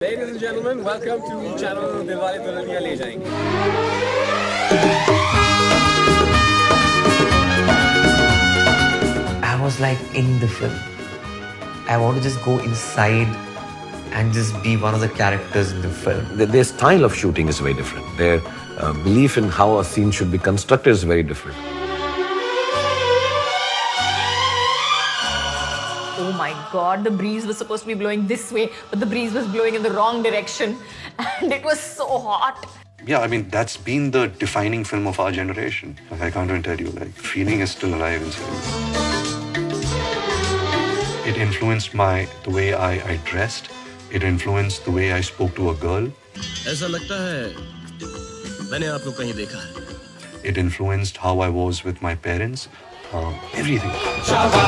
Ladies and gentlemen, welcome to channel Dilwale Dulhaniya Le Jayenge. I was like in the film. I want to just go inside and just be one of the characters in the film. Their, their style of shooting is very different. Their uh, belief in how a scene should be constructed is very different. Oh my god, the breeze was supposed to be blowing this way, but the breeze was blowing in the wrong direction. And it was so hot. Yeah, I mean, that's been the defining film of our generation. Like, I can't even tell you, like, feeling is still alive inside me. It influenced my, the way I, I dressed. It influenced the way I spoke to a girl. ऐसा लगता है मैंने आपको कहीं देखा है It influenced how I was with my parents. Um, everything. Shava,